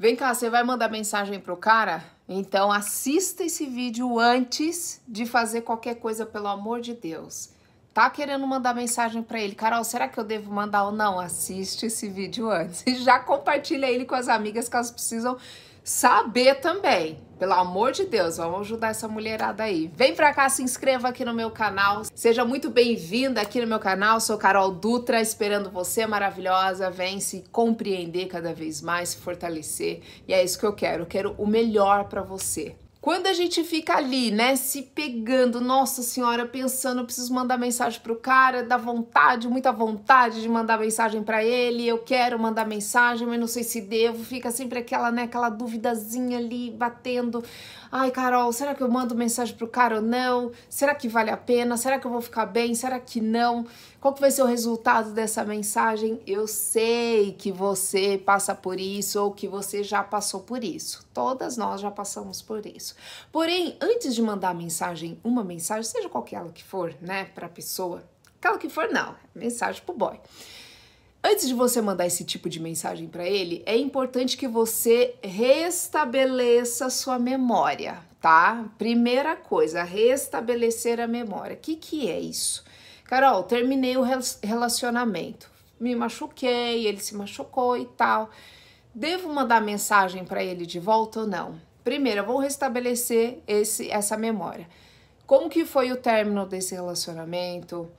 Vem cá, você vai mandar mensagem pro cara? Então assista esse vídeo antes de fazer qualquer coisa, pelo amor de Deus. Tá querendo mandar mensagem para ele? Carol, será que eu devo mandar ou não? Assiste esse vídeo antes e já compartilha ele com as amigas que elas precisam saber também. Pelo amor de Deus, vamos ajudar essa mulherada aí. Vem pra cá, se inscreva aqui no meu canal. Seja muito bem-vinda aqui no meu canal. Sou Carol Dutra, esperando você maravilhosa. Vem se compreender cada vez mais, se fortalecer. E é isso que eu quero. Eu quero o melhor para você. Quando a gente fica ali, né, se pegando, nossa senhora, pensando, eu preciso mandar mensagem pro cara, dá vontade, muita vontade de mandar mensagem para ele, eu quero mandar mensagem, mas não sei se devo, fica sempre aquela, né, aquela duvidazinha ali batendo. Ai, Carol, será que eu mando mensagem pro cara ou não? Será que vale a pena? Será que eu vou ficar bem? Será que não? Qual que vai ser o resultado dessa mensagem? Eu sei que você passa por isso ou que você já passou por isso. Todas nós já passamos por isso. Porém, antes de mandar mensagem, uma mensagem, seja qualquer que for, né, para a pessoa, aquela que for não, mensagem pro boy. Antes de você mandar esse tipo de mensagem para ele, é importante que você restabeleça sua memória, tá? Primeira coisa, restabelecer a memória. O que, que é isso? Carol, terminei o relacionamento, me machuquei, ele se machucou e tal. Devo mandar mensagem para ele de volta ou não? Primeiro, eu vou restabelecer esse, essa memória. Como que foi o término desse relacionamento?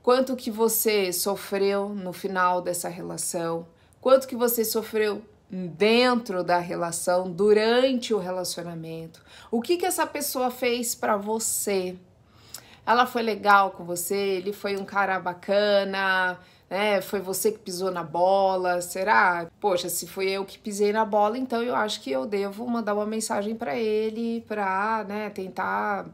quanto que você sofreu no final dessa relação, quanto que você sofreu dentro da relação, durante o relacionamento. O que que essa pessoa fez para você? Ela foi legal com você? Ele foi um cara bacana? Né? Foi você que pisou na bola? Será? Poxa, se foi eu que pisei na bola, então eu acho que eu devo mandar uma mensagem para ele para, né, tentar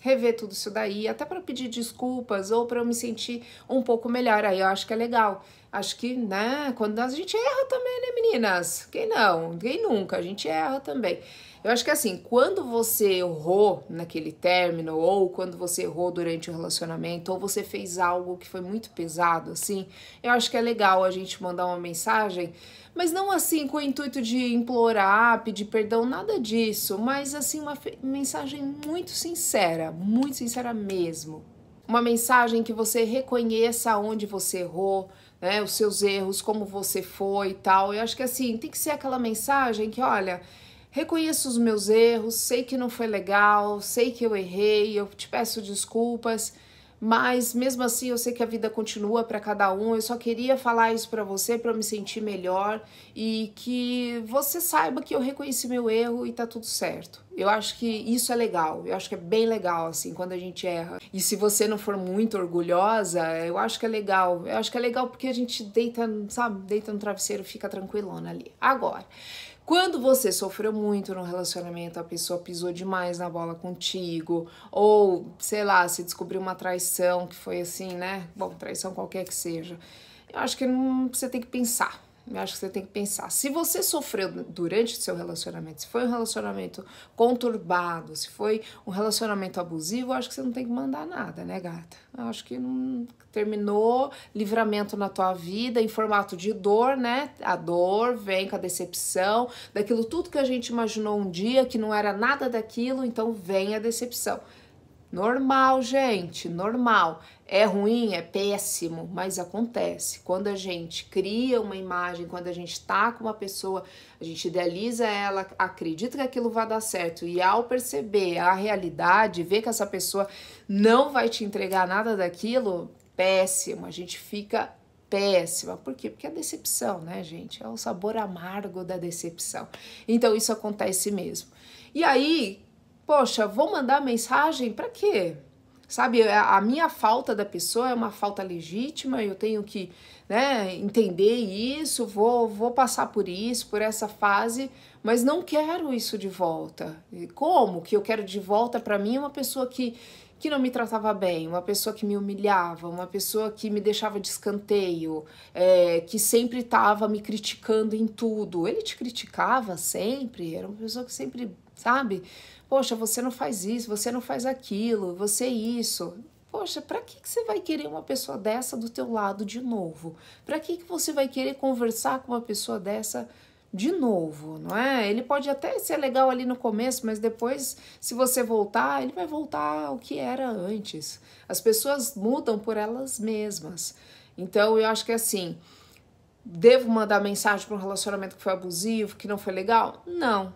rever tudo isso daí, até para pedir desculpas ou para eu me sentir um pouco melhor. Aí eu acho que é legal. Acho que, né, quando a gente erra também, né, meninas? Quem não? Quem nunca? A gente erra também. Eu acho que assim, quando você errou naquele término, ou quando você errou durante o relacionamento, ou você fez algo que foi muito pesado, assim, eu acho que é legal a gente mandar uma mensagem, mas não assim com o intuito de implorar, pedir perdão, nada disso, mas assim, uma mensagem muito sincera, muito sincera mesmo. Uma mensagem que você reconheça onde você errou, né, os seus erros, como você foi e tal. Eu acho que assim, tem que ser aquela mensagem que, olha, Reconheço os meus erros, sei que não foi legal, sei que eu errei, eu te peço desculpas, mas mesmo assim eu sei que a vida continua para cada um. Eu só queria falar isso para você para me sentir melhor e que você saiba que eu reconheci meu erro e tá tudo certo. Eu acho que isso é legal. Eu acho que é bem legal assim quando a gente erra. E se você não for muito orgulhosa, eu acho que é legal. Eu acho que é legal porque a gente deita, sabe, deita no travesseiro, fica tranquilona ali. Agora, quando você sofreu muito no relacionamento, a pessoa pisou demais na bola contigo, ou sei lá, se descobriu uma traição que foi assim, né? Bom, traição qualquer que seja. Eu acho que não, você tem que pensar. Eu acho que você tem que pensar. Se você sofreu durante o seu relacionamento, se foi um relacionamento conturbado, se foi um relacionamento abusivo, eu acho que você não tem que mandar nada, né, gata? Eu acho que não terminou livramento na tua vida em formato de dor, né? A dor vem com a decepção, daquilo tudo que a gente imaginou um dia que não era nada daquilo, então vem a decepção. Normal, gente, normal. É ruim, é péssimo, mas acontece. Quando a gente cria uma imagem, quando a gente tá com uma pessoa, a gente idealiza ela, acredita que aquilo vai dar certo e ao perceber a realidade, ver que essa pessoa não vai te entregar nada daquilo, péssimo. A gente fica péssima. Por quê? Porque é decepção, né, gente? É o sabor amargo da decepção. Então isso acontece mesmo. E aí, poxa, vou mandar mensagem para quê? Sabe, a minha falta da pessoa é uma falta legítima, eu tenho que né, entender isso, vou, vou passar por isso, por essa fase, mas não quero isso de volta. Como que eu quero de volta para mim uma pessoa que, que não me tratava bem, uma pessoa que me humilhava, uma pessoa que me deixava de escanteio, é, que sempre estava me criticando em tudo. Ele te criticava sempre, era uma pessoa que sempre, sabe? Poxa, você não faz isso, você não faz aquilo, você isso. Poxa, para que, que você vai querer uma pessoa dessa do teu lado de novo? Para que, que você vai querer conversar com uma pessoa dessa de novo, não é? Ele pode até ser legal ali no começo, mas depois, se você voltar, ele vai voltar ao que era antes. As pessoas mudam por elas mesmas. Então, eu acho que assim, devo mandar mensagem para um relacionamento que foi abusivo, que não foi legal? Não.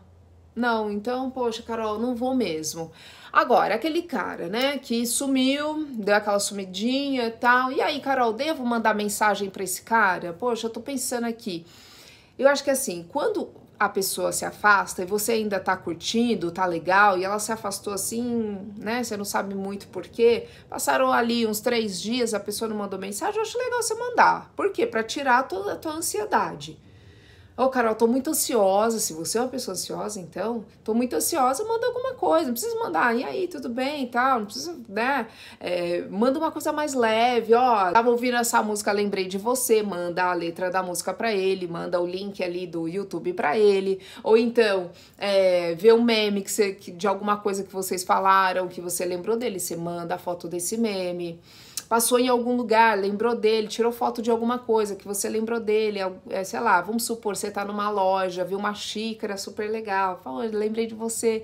Não, então, poxa, Carol, não vou mesmo. Agora, aquele cara, né, que sumiu, deu aquela sumidinha e tal. E aí, Carol, devo mandar mensagem para esse cara? Poxa, eu tô pensando aqui. Eu acho que assim, quando a pessoa se afasta e você ainda tá curtindo, tá legal, e ela se afastou assim, né? Você não sabe muito porquê. Passaram ali uns três dias, a pessoa não mandou mensagem, eu acho legal você mandar. Por quê? Pra tirar a tua, a tua ansiedade. Ô, oh, Carol, tô muito ansiosa. Se você é uma pessoa ansiosa, então, tô muito ansiosa, manda alguma coisa. Não precisa mandar, e aí, tudo bem e tal. Não precisa, né? É, manda uma coisa mais leve, ó. Tava ouvindo essa música, lembrei de você. Manda a letra da música pra ele, manda o link ali do YouTube pra ele. Ou então, é, vê um meme que você, de alguma coisa que vocês falaram, que você lembrou dele, você manda a foto desse meme passou em algum lugar, lembrou dele, tirou foto de alguma coisa que você lembrou dele, é, sei lá, vamos supor, você tá numa loja, viu uma xícara super legal, falou, lembrei de você,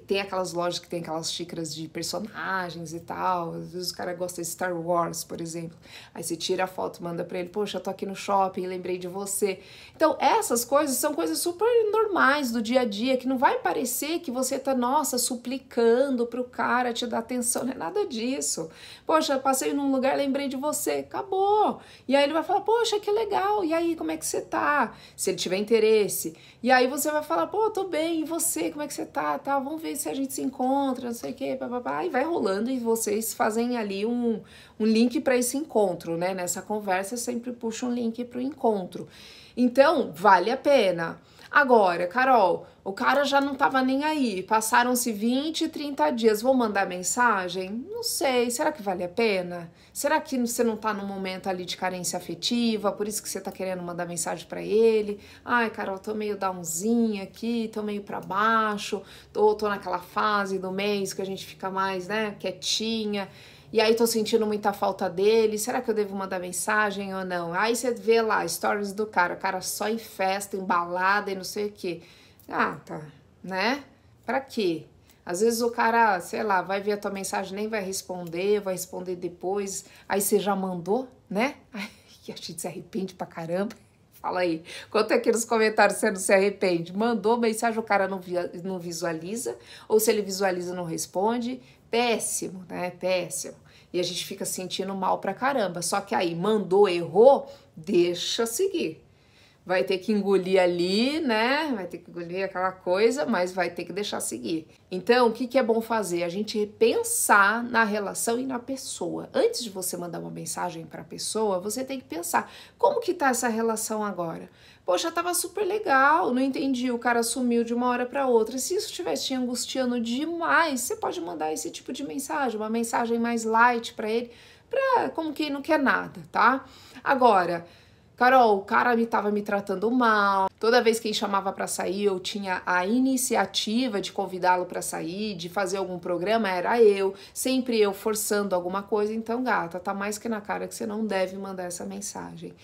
tem aquelas lojas que tem aquelas xícaras de personagens e tal. Às vezes o cara gosta de Star Wars, por exemplo. Aí você tira a foto, manda pra ele, poxa, tô aqui no shopping, lembrei de você. Então, essas coisas são coisas super normais do dia a dia, que não vai parecer que você tá, nossa, suplicando pro cara te dar atenção, não é nada disso. Poxa, passei num lugar, lembrei de você, acabou. E aí ele vai falar, poxa, que legal, e aí, como é que você tá? Se ele tiver interesse. E aí você vai falar, pô, tô bem, e você, como é que você tá? Tá, vamos ver se a gente se encontra, não sei o quê, papapá, e vai rolando e vocês fazem ali um, um link para esse encontro, né? Nessa conversa sempre puxa um link para o encontro. Então, vale a pena. Agora, Carol, o cara já não tava nem aí. Passaram-se 20, 30 dias. Vou mandar mensagem? Não sei. Será que vale a pena? Será que você não tá num momento ali de carência afetiva? Por isso que você tá querendo mandar mensagem para ele? Ai, Carol, tô meio downzinha aqui, tô meio para baixo. Tô, tô naquela fase do mês que a gente fica mais, né, quietinha e aí tô sentindo muita falta dele, será que eu devo mandar mensagem ou não? Aí você vê lá, stories do cara, o cara só em festa, embalada e não sei o que. Ah, tá, né? Pra quê? Às vezes o cara, sei lá, vai ver a tua mensagem, nem vai responder, vai responder depois, aí você já mandou, né? Ai, a gente se arrepende pra caramba. Fala aí, conta aqui nos comentários você não se arrepende. Mandou mensagem, o cara não, não visualiza, ou se ele visualiza, não responde. Péssimo, né? Péssimo e a gente fica sentindo mal pra caramba. Só que aí mandou, errou, deixa seguir. Vai ter que engolir ali, né? Vai ter que engolir aquela coisa, mas vai ter que deixar seguir. Então, o que, que é bom fazer? A gente pensar na relação e na pessoa. Antes de você mandar uma mensagem para a pessoa, você tem que pensar como que tá essa relação agora. Poxa, tava super legal, não entendi, o cara sumiu de uma hora para outra. Se isso estivesse te angustiando demais, você pode mandar esse tipo de mensagem, uma mensagem mais light para ele, para como quem não quer nada, tá? Agora, Carol, o cara me tava me tratando mal. Toda vez que ele chamava para sair, eu tinha a iniciativa de convidá-lo para sair, de fazer algum programa, era eu, sempre eu forçando alguma coisa. Então, gata, tá mais que na cara que você não deve mandar essa mensagem.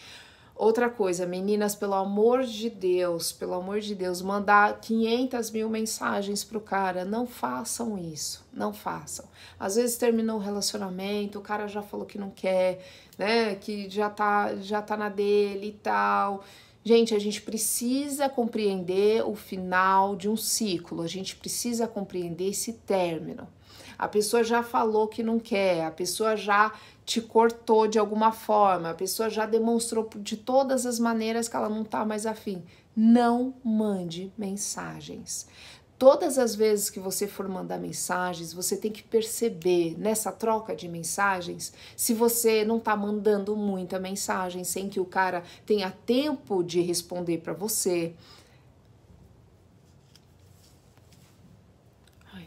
Outra coisa, meninas, pelo amor de Deus, pelo amor de Deus, mandar 500 mil mensagens pro cara, não façam isso, não façam. Às vezes terminou o relacionamento, o cara já falou que não quer, né, que já tá, já tá na dele e tal. Gente, a gente precisa compreender o final de um ciclo, a gente precisa compreender esse término. A pessoa já falou que não quer, a pessoa já te cortou de alguma forma, a pessoa já demonstrou de todas as maneiras que ela não tá mais afim. Não mande mensagens. Todas as vezes que você for mandar mensagens, você tem que perceber nessa troca de mensagens se você não tá mandando muita mensagem sem que o cara tenha tempo de responder para você. Ai,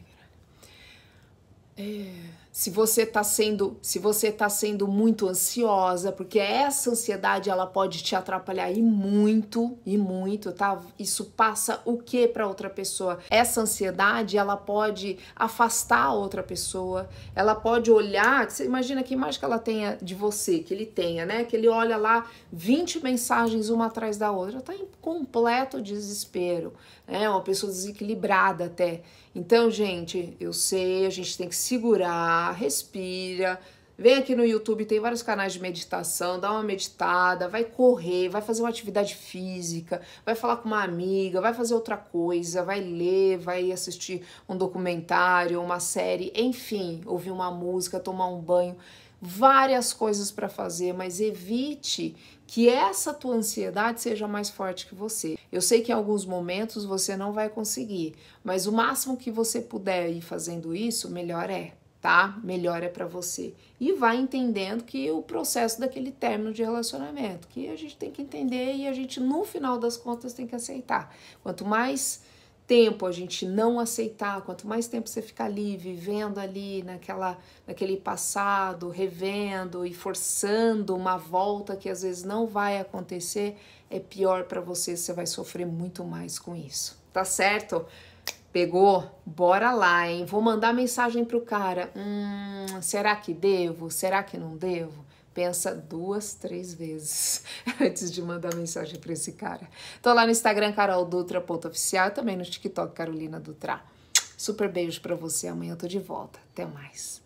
é se você está sendo, se você tá sendo muito ansiosa, porque essa ansiedade ela pode te atrapalhar e muito, e muito, tá? Isso passa o que para outra pessoa? Essa ansiedade, ela pode afastar a outra pessoa. Ela pode olhar, você imagina que imagem que ela tenha de você, que ele tenha, né? Que ele olha lá 20 mensagens uma atrás da outra, tá em completo desespero, né? Uma pessoa desequilibrada até. Então, gente, eu sei, a gente tem que segurar, respira. Vem aqui no YouTube, tem vários canais de meditação, dá uma meditada, vai correr, vai fazer uma atividade física, vai falar com uma amiga, vai fazer outra coisa, vai ler, vai assistir um documentário, uma série, enfim, ouvir uma música, tomar um banho várias coisas para fazer, mas evite que essa tua ansiedade seja mais forte que você. Eu sei que em alguns momentos você não vai conseguir, mas o máximo que você puder ir fazendo isso, melhor é, tá? Melhor é para você. E vai entendendo que o processo daquele término de relacionamento, que a gente tem que entender e a gente no final das contas tem que aceitar. Quanto mais tempo a gente não aceitar, quanto mais tempo você ficar ali, vivendo ali naquela, naquele passado, revendo e forçando uma volta que às vezes não vai acontecer, é pior para você, você vai sofrer muito mais com isso. Tá certo? Pegou? Bora lá, hein? Vou mandar mensagem pro cara. Hum, será que devo? Será que não devo? pensa duas, três vezes antes de mandar mensagem para esse cara. Tô lá no Instagram caroldutra.oficial e também no TikTok Carolina Dutra. Super beijo para você. Amanhã eu tô de volta. Até mais.